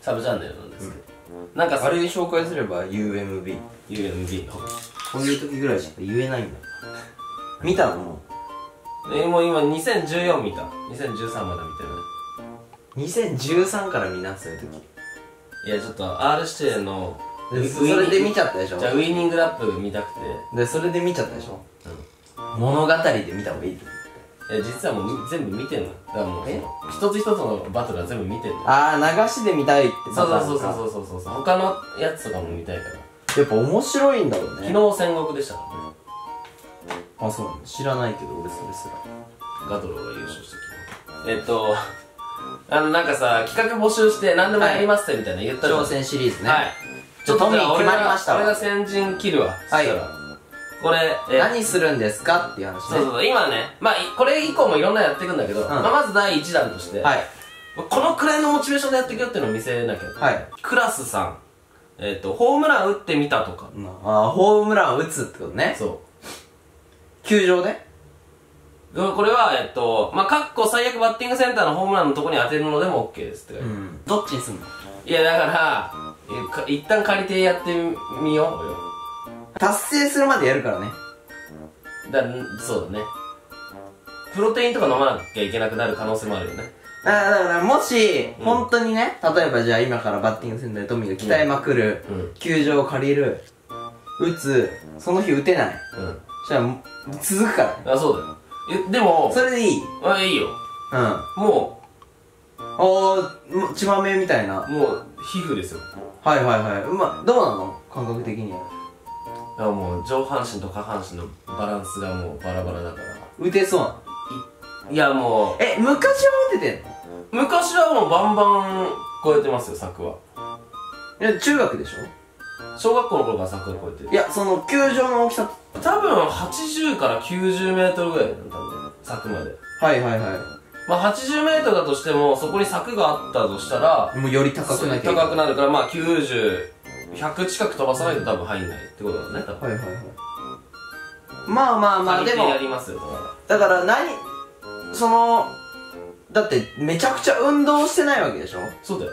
サブチャンネルなんですけど、なんかあれ紹介すれば UMB UMB こういう時ぐらいしか言えないんだ。見たのもえもう今2014見た。2013まだ見てない。2013から見なそういう時。いやちょっと R 指定のそれで見ちゃゃったでしょ？じゃあウイニングラップ見たくて。でそれで見ちゃったでしょ、物語で見た方がいいえ実はもう全部見てんの？だからもうえ？一つ一つのバトルは全部見てんの？ああ流しで見たいってそうそうそうそうそうそうそう他のやつとかも見たいから。やっぱ面白いんだろうね。昨日戦国でしたからね。あそうなの知らないけど俺それすら。ガトロが優勝した昨日えっと あのなんかさ企画募集して何でもやりますってみたいな言ったじゃん。挑戦シリーズね。はい。ちょっとトミー決まりましたわ。俺が先陣切るわ。はいそしたらこれえ何するんですか？っていう話ね。そうそうそう。今ねまあいこれ以降もいろんなやっていくんだけど、まあ、まず第1弾として、はい。このくらいのモチベーションでやっていくよっていうのを見せなきゃはい。クラスさん。えっ、とホームラン打ってみたとか。ああホームラン打つってことね。そ球場で？うこれはえっ、とまあかっこ最悪バッティングセンターのホームランのとこに当てるのでも OK ですって書いてある。ん。どっちにすんの？いやだから一旦借りてやってみようよ達成するまでやるからね。だそうだね。プロテインとか飲まなきゃいけなくなる可能性もあるよね。あーだからもし、うん。本当にね例えばじゃあ今からバッティングセンターでトミーが鍛えまくる、うん。球場を借りる。打つ。その日打てない。うん。そしたらもう続くからね。あそうだよ。えでもそれでいい？あいいよ。うん。もおーも血まめみたいな。うもう皮膚ですよ。はいはいはい。まあどうなの？感覚的にはだからもう上半身と下半身のバランスがもうバラバラだから。打てそうなの？いやもえ昔は打ててんの？う昔はもうバンバン超えてますよ柵は。いや中学でしょ？小学校の頃から柵を超えてる。いやその球場の大きさ。多分80から90メートルぐらいだよ多分柵まで。はいはいはまあ80メートルだとしてもそこに柵があったとしたらいもうより高くなきゃ高くなるからまあ90100近く飛ばさないと多分入んないってことだね多分。はいはいはい。まあまあまあでも。やりますよだからだから何そのだってめちゃくちゃ運動してないわけでしょ？そうだよ。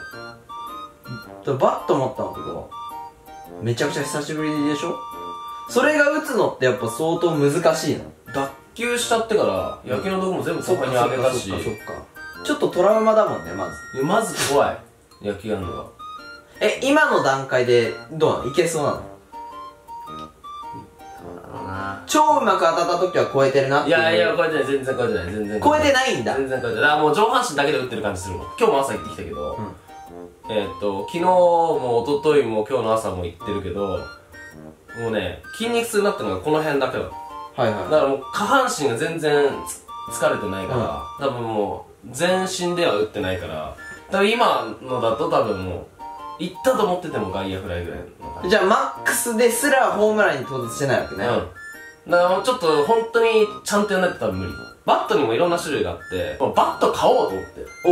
バット持ったのとかめちゃくちゃ久しぶりでしょ？それが打つのってやっぱ相当難しいの。脱臼しちゃってから野球の道具も全部後輩にあげたし。そっかそっかそっか。ちょっとトラウマだもんねまず。まず怖い。野球やるのがえ今の段階でどうなの？いけそうなの？超うまく当たった時は超えてるなっていう。いやいや超えてない。全然超えてない。全然超えてないんだ。全然超えてない。あもう上半身だけで打ってる感じするもん。今日も朝行ってきたけど、えーっと昨日も一昨日も今日の朝も行ってるけどもうね筋肉痛になってるのがこの辺だけだはいはい。だからもう下半身が全然つ疲れてないから、多分もう全身では打ってないから。多分今のだと多分もう行ったと思ってても外野フライぐらいの感じ。じゃあマックスですらホームランに到達してないわけね、うん。だからもうちょっと本当にちゃんとやんないと多分無理。バットにもいろんな種類があってバット買おうと思って。お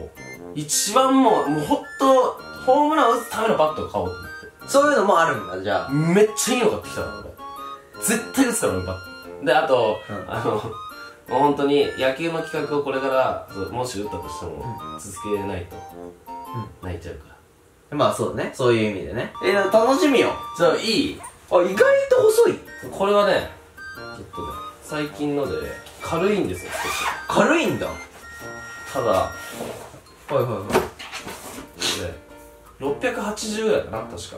お一番もうもうほんとホームラン打つためのバットを買おうと思って。そういうのもあるんだじゃあ。めっちゃいいの買ってきたから俺。絶対打つから俺バット。であと、うん。あのもう本当に野球の企画をこれからもし打ったとしても続けないと、泣いちゃうからまあそうだね。そういう意味でね。えー、楽しみよ。じゃあいい？あ意外と細い。これはねちょっとね最近ので軽いんですよ少し。軽いんだ。はただいはいはい。これ680ぐらいかな確か。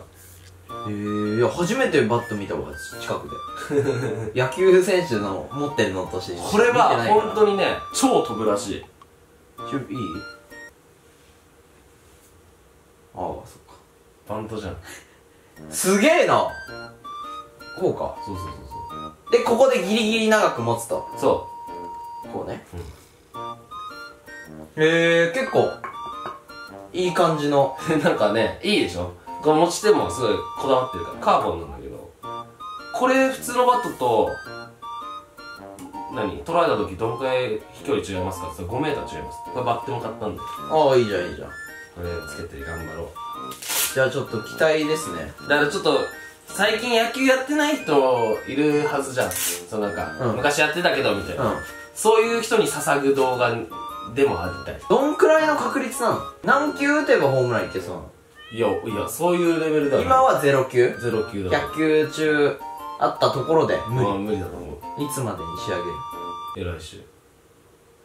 えー、いや初めてバット見たわ近くで。野球選手の持ってるのとしてこれは本に当にね超飛ぶらしい。いい？ああそっか。バントじゃん。すげえな。こうか。そうそうそうでここでギリギリ長く持つと？そう。そこうね。へえ結構いい感じの。う なんかねいいでしょ？この持ち手もすごいこだわってるから。カーボンなんだけど。これ普通のバットと何？捉えた時どのくらい飛距離違いますかって言ったら 5m 違います。これバッテも買ったんで。ああいいじゃんいいじゃんこれつけて頑張ろう。じゃあちょっと期待ですね。だからちょっと最近野球やってない人いるはずじゃん。そうなんか、うん。昔やってたけどみたいな、うん。そういう人に捧ぐ動画でも当てたいどんくらいの確率なの？何球打てばホームランいけそうなの？いやいやそういうレベルだよ今は0球？ゼロ級だ100球中あったところで？無まあ無理だと思う。理いつまでに仕上げる？え来週。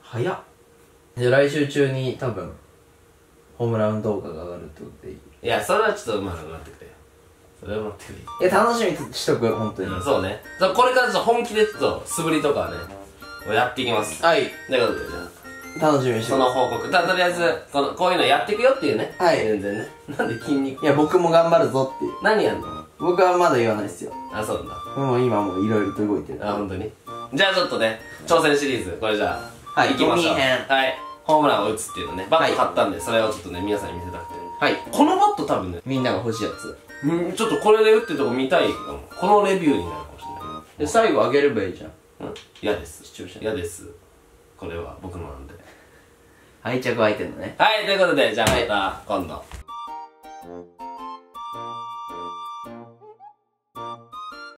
早っ。じゃあ来週中に多分ホームラン動画が上がるってことでいい？いやそれはちょっとまあ待ってくれそれは待ってくれいや楽しみにしとく？本当に、うんそうね。そうこれからちょっと本気でちょっと素振りとかはねやっていきます。はい。ということでじゃあ楽しみにしてその報告。たとりあえずこのこういうのやっていくよっていうね。はい。全然ね。なんで筋肉。いや僕も頑張るぞっていう。何やんの？僕はまだ言わないですよ。あそうなんだ。もう今もういろいろと動いてる。あ本当に？じゃあちょっとね挑戦シリーズこれじゃあはい。行きましょう。はいホームランを打つっていうのねバット買ったんでそれをちょっとね皆さんに見せたくて。はい。このバット多分ねみんなが欲しいやつ。うんちょっとこれで打ってるとこ見たいかも。このレビューになるかもしれない。で最後あげればいいじゃん。うん。嫌です。視聴者嫌です。これは僕のなんで。愛着湧いてんのね。はいということでじゃあまた今度